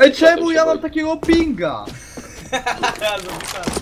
Ej, czemu ja mam takiego pinga?